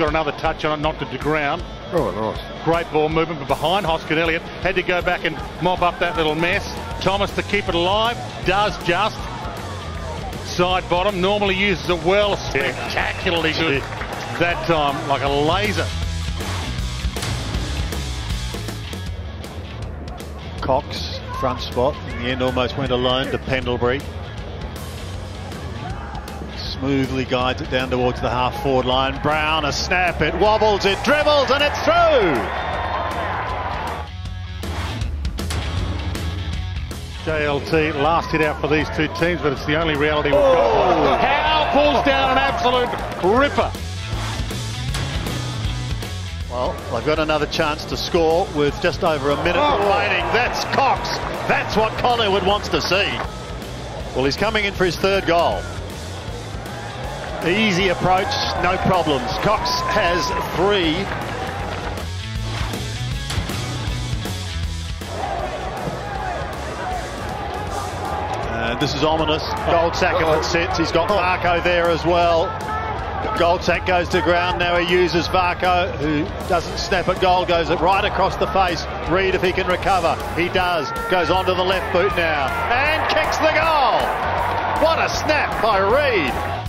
got another touch on it, knocked it to ground. Oh, nice. Great ball movement, but behind Hoskin-Elliott had to go back and mop up that little mess. Thomas to keep it alive, does just. Sidebottom, normally uses it well, spectacularly good that time, like a laser. Cox, front spot, in the end almost went alone to Pendlebury. Smoothly guides it down towards the half forward line. Brown, a snap, it wobbles, it dribbles, and it's through! JLT, last hit out for these two teams, but it's the only reality we've got. Oh! Howe pulls down an absolute ripper. Well, they've got another chance to score with just over a minute Oh. remaining. That's Cox. That's what Collingwood wants to see. Well, he's coming in for his third goal. Easy approach, no problems. Cox has three. And this is ominous. Goldsack if it sits. He's got oh. Varcoe there as well. Goldsack goes to ground. Now he uses Varcoe, who doesn't snap at goal, goes it right across the face. Reid, if he can recover, he does. Goes onto the left boot now and kicks the goal. What a snap by Reid.